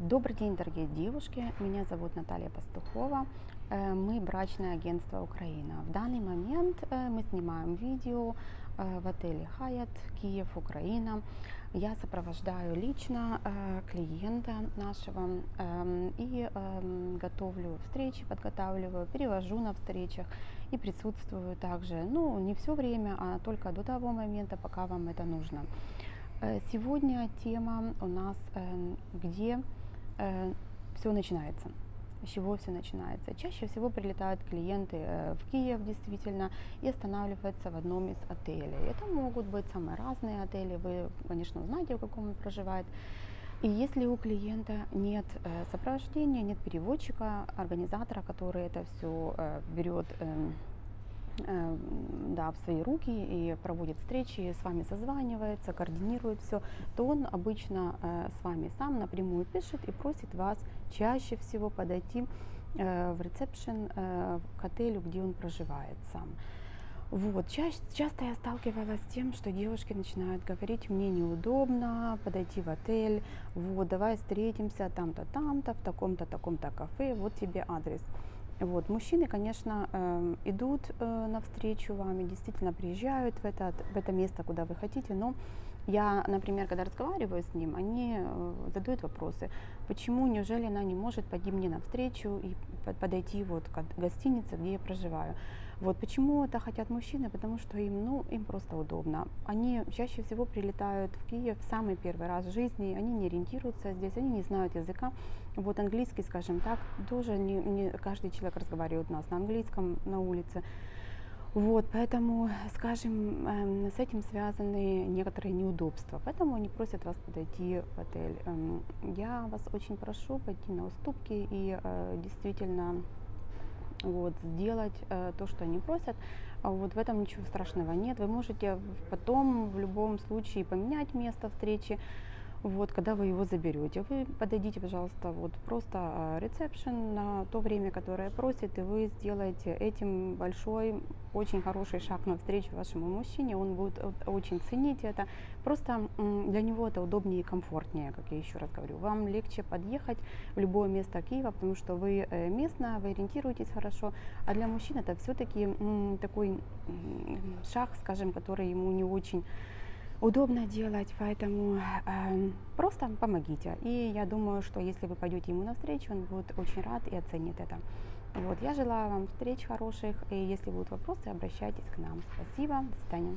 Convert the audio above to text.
Добрый день, дорогие девушки. Меня зовут Наталья Пастухова. Э, мы брачное агентство Украина. В данный момент э, мы снимаем видео э, в отеле Hyatt, Киев, Украина. Я сопровождаю лично клиента нашего эм, и эм, готовлю встречи, подготавливаю, перевожу на встречах и присутствую также, ну, не все время, а только до того момента, пока вам это нужно. Сегодня тема у нас, эм, где э, все начинается. С чего все начинается? Чаще всего прилетают клиенты э, в Киев действительно и останавливаются в одном из отелей. Это могут быть самые разные отели, вы, конечно, знаете, в каком он проживает. И если у клиента нет э, сопровождения, нет переводчика, организатора, который это все э, берет э, Э, да, в свои руки и проводит встречи, с вами созванивается, координирует все, то он обычно э, с вами сам напрямую пишет и просит вас чаще всего подойти э, в ресепшн к отелю, где он проживает сам. Вот, чаще, часто я сталкивалась с тем, что девушки начинают говорить, мне неудобно подойти в отель, вот, давай встретимся там-то, там-то, в таком-то, таком-то кафе, вот тебе адрес. Вот. Мужчины, конечно, э, идут э, навстречу вам и действительно приезжают в это, в это место, куда вы хотите, но я, например, когда разговариваю с ним, они э, задают вопросы, почему, неужели она не может пойти мне навстречу и подойти вот к гостинице, где я проживаю. Вот почему это хотят мужчины, потому что им, ну, им просто удобно. Они чаще всего прилетают в Киев в самый первый раз в жизни, они не ориентируются здесь, они не знают языка. Вот английский, скажем так, тоже не, не каждый человек разговаривает у нас на английском на улице. Вот, поэтому, скажем, эм, с этим связаны некоторые неудобства. Поэтому они просят вас подойти в отель. Эм, я вас очень прошу пойти на уступки и э, действительно вот, сделать э, то, что они просят. А вот в этом ничего страшного нет. Вы можете потом в любом случае поменять место встречи. Вот, когда вы его заберете, вы подойдите, пожалуйста, вот просто ресепшн на то время, которое просит, и вы сделаете этим большой, очень хороший шаг навстречу вашему мужчине. Он будет очень ценить это. Просто для него это удобнее и комфортнее, как я еще раз говорю. Вам легче подъехать в любое место Киева, потому что вы э, местно, вы ориентируетесь хорошо, а для мужчин это все-таки такой шаг, скажем, который ему не очень удобно делать, поэтому э, просто помогите. И я думаю, что если вы пойдете ему навстречу, он будет очень рад и оценит это. Вот, я желаю вам встреч хороших, и если будут вопросы, обращайтесь к нам. Спасибо, до свидания.